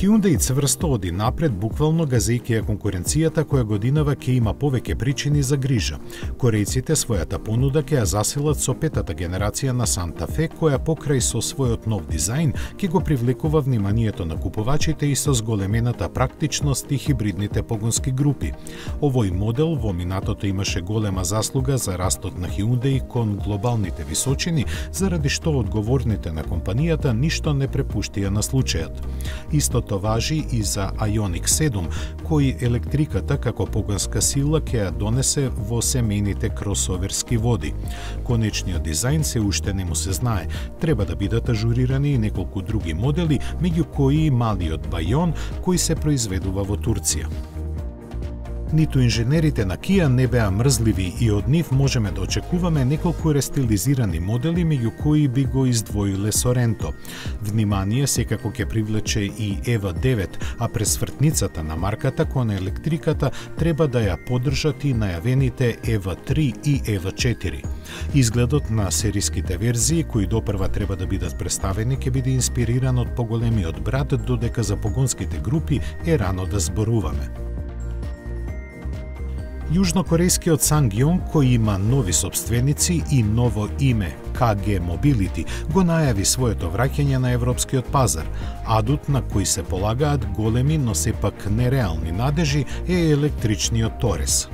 Hyundai цврсто оди напред, буквално газејќи ја конкуренцијата која годинава ќе има повеќе причини за грижа. Корејците својата понуда ќе ја засилат со петата генерација на Santa Fe, која покрај со својот нов дизајн ќе го привлекува вниманието на купувачите и со зголемената практичност и хибридните погонски групи. Овој модел во минатото имаше голема заслуга за растот на Hyundai кон глобалните височини, заради што одговорните на компанијата ништо не препуштија на случајот. Исто Истото важи и за Ioniq 7, кој електриката како погонска сила ќе ја донесе во семејните кросоверски води. Конечниот дизајн се уште не му се знае. Треба да бидат ажурирани и неколку други модели, меѓу кои и малиот Бајон, кој се произведува во Турција ниту инженерите на Кија не беа мрзливи и од нив можеме да очекуваме неколку рестилизирани модели меѓу кои би го издвоиле Соренто. Внимание секако ќе привлече и Ева 9, а пресвртницата на марката кон електриката треба да ја поддржат и најавените Ева 3 и Ева 4. Изгледот на сериските верзии кои допрва треба да бидат представени ќе биде инспириран од поголемиот брат, додека за погонските групи е рано да зборуваме. Јужнокорејскиот Сангјон, кој има нови собственици и ново име KG Mobility, го најави своето враќање на европскиот пазар. Адут на кој се полагаат големи, но сепак нереални надежи е електричниот Торес.